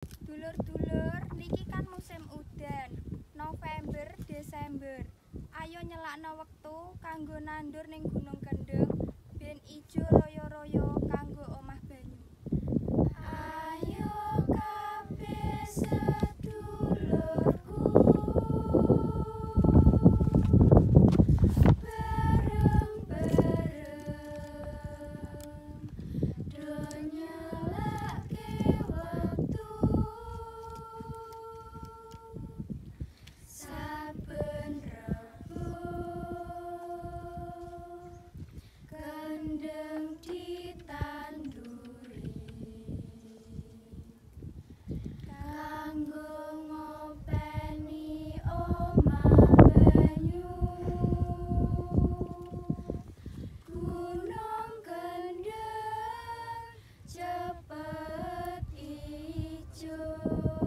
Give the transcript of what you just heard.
Dulur-dulur, niki kan musim udan, November, Desember. Ayo nyelakno wektu kanggo nandur ning Gunung Kendeng ben ijo royo-royo kanggo omah banyu. Ayo kabeh sedulurku. Bareng-bareng. Donya you.